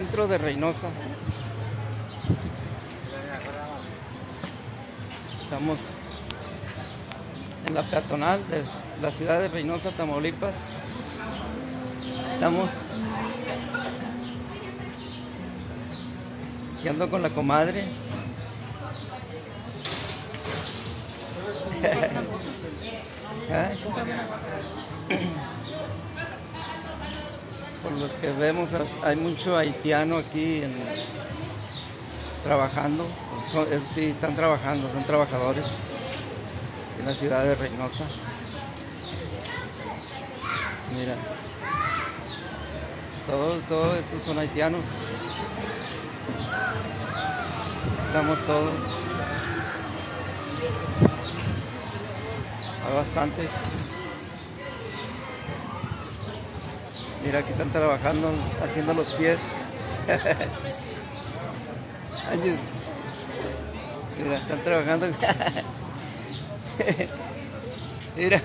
Centro de Reynosa. Estamos en la peatonal de la ciudad de Reynosa, Tamaulipas. Estamos y ando con la comadre. Por lo que vemos, hay mucho haitiano aquí trabajando. Son- es- sí, están trabajando, son trabajadores en la ciudad de Reynosa. Mira, todos todo estos son haitianos. Estamos todos. Hay bastantes. Mira, aquí están trabajando, haciendo los pies. Ayus. Mira, están trabajando. Mira.